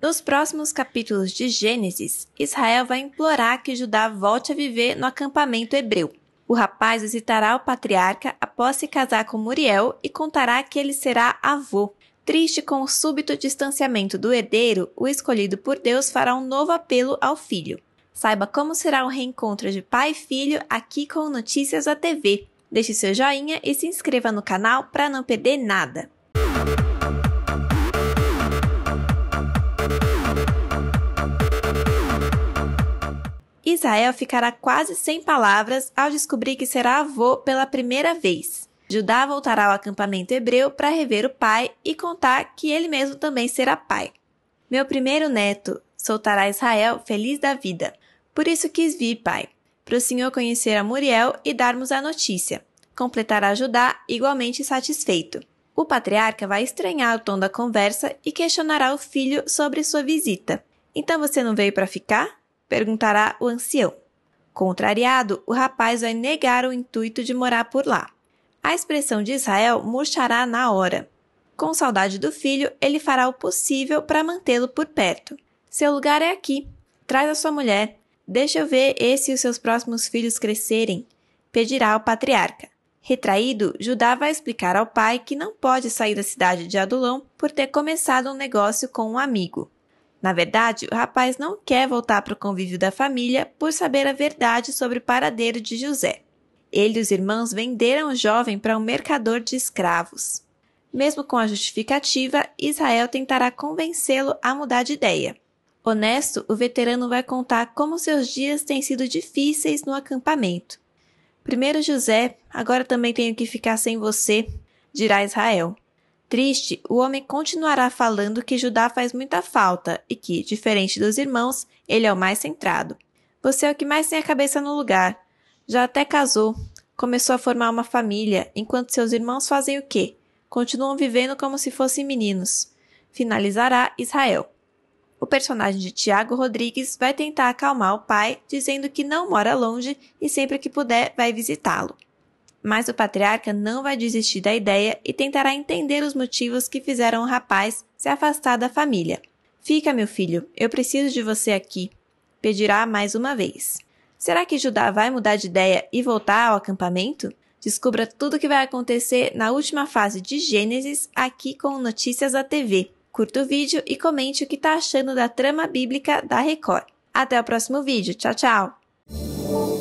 Nos próximos capítulos de Gênesis, Israel vai implorar que Judá volte a viver no acampamento hebreu. O rapaz visitará o patriarca após se casar com Muriel e contará que ele será avô. Triste com o súbito distanciamento do herdeiro, o escolhido por Deus fará um novo apelo ao filho. Saiba como será o reencontro de pai e filho aqui com Notícias da TV. Deixe seu joinha e se inscreva no canal para não perder nada. Israel ficará quase sem palavras ao descobrir que será avô pela primeira vez. Judá voltará ao acampamento hebreu para rever o pai e contar que ele mesmo também será pai. Meu primeiro neto, soltará Israel feliz da vida. Por isso quis vir, pai, para o senhor conhecer a Muriel e darmos a notícia. Completará Judá igualmente satisfeito. O patriarca vai estranhar o tom da conversa e questionará o filho sobre sua visita. Então você não veio para ficar? Perguntará o ancião. Contrariado, o rapaz vai negar o intuito de morar por lá. A expressão de Israel murchará na hora. Com saudade do filho, ele fará o possível para mantê-lo por perto. Seu lugar é aqui. Traz a sua mulher. Deixa eu ver esse e os seus próximos filhos crescerem. Pedirá ao patriarca. Retraído, Judá vai explicar ao pai que não pode sair da cidade de Adulão por ter começado um negócio com um amigo. Na verdade, o rapaz não quer voltar para o convívio da família por saber a verdade sobre o paradeiro de José. Ele e os irmãos venderam o jovem para um mercador de escravos. Mesmo com a justificativa, Israel tentará convencê-lo a mudar de ideia. Honesto, o veterano vai contar como seus dias têm sido difíceis no acampamento. Primeiro José, agora também tenho que ficar sem você, dirá Israel. Triste, o homem continuará falando que Judá faz muita falta e que, diferente dos irmãos, ele é o mais centrado. Você é o que mais tem a cabeça no lugar. Já até casou, começou a formar uma família, enquanto seus irmãos fazem o quê? Continuam vivendo como se fossem meninos. Finalizará Israel. O personagem de Tiago Rodrigues vai tentar acalmar o pai, dizendo que não mora longe e sempre que puder vai visitá-lo. Mas o patriarca não vai desistir da ideia e tentará entender os motivos que fizeram o rapaz se afastar da família. Fica, meu filho, eu preciso de você aqui. Pedirá mais uma vez. Será que Judá vai mudar de ideia e voltar ao acampamento? Descubra tudo o que vai acontecer na última fase de Gênesis aqui com Notícias da TV. Curta o vídeo e comente o que está achando da trama bíblica da Record. Até o próximo vídeo. Tchau, tchau!